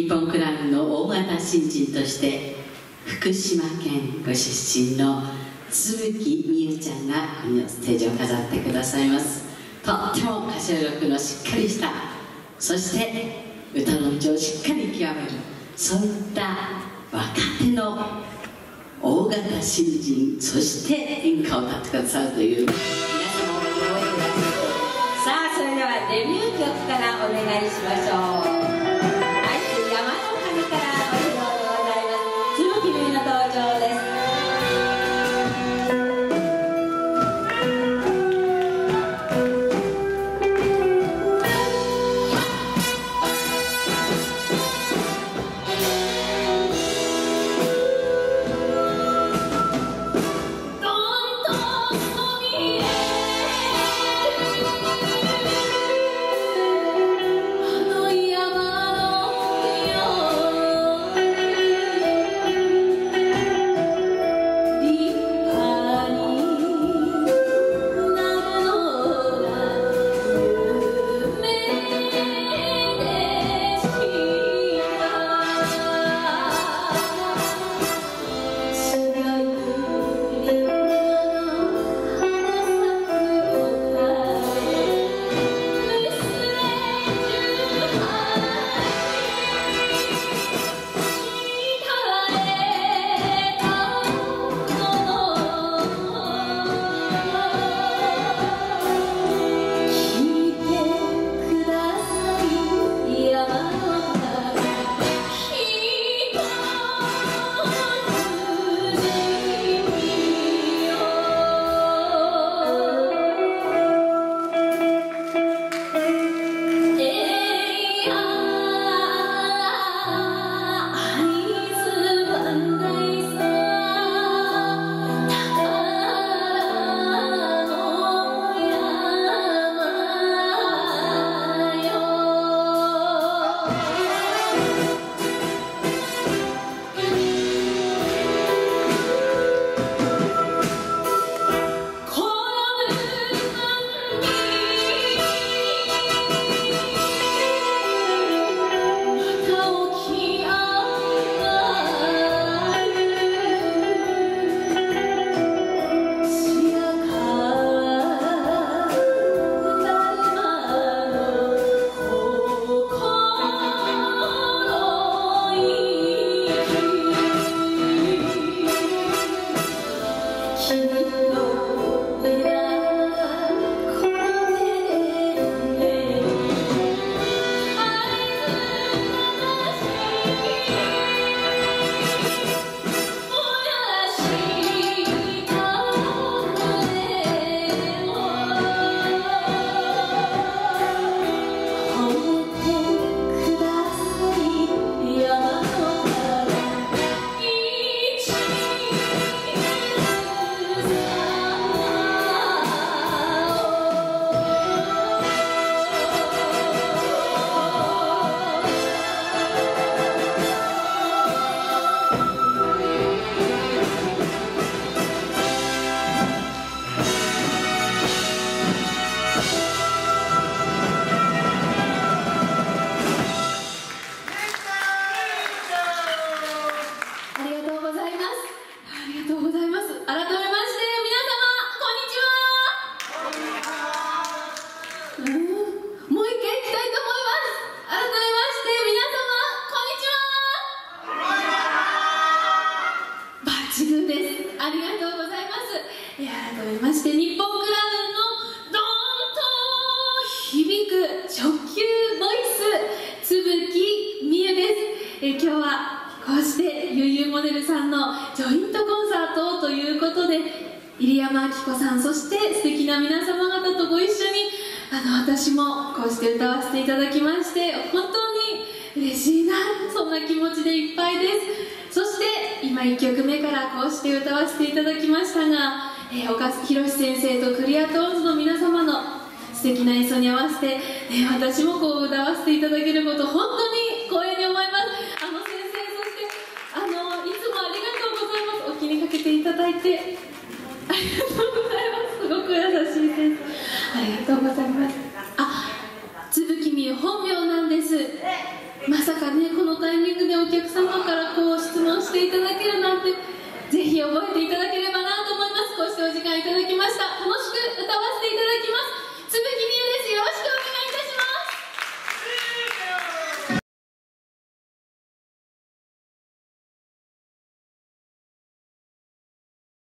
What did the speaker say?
日本クラブの大型新人として福島県ご出身の鈴木美優ちゃんがこのステージを飾ってくださいます。とっても歌唱力のしっかりしたそして歌の道をしっかり極めるそういった若手の大型新人そして演歌を歌ってくださるという皆様を覚えてくださいさあそれではデビュー曲からお願いしましょう。こうしてゆうゆうモデルさんのジョイントコンサートということで入山明子さんそして素敵な皆様方とご一緒にあの私もこうして歌わせていただきまして本当に嬉しいなそんな気持ちでいっぱいです。そして今1曲目からこうして歌わせていただきましたが、えー、岡津宏先生とクリアトーンズの皆様の素敵な演奏に合わせて、え、私もこう歌わせていただけること本当にいて。ありがとうございます。すごく優しい先生。ありがとうございます。あつぶきみ本名なんです。まさかねこのタイミングでお客様からこう質問していただけるなんてぜひ覚えていただければ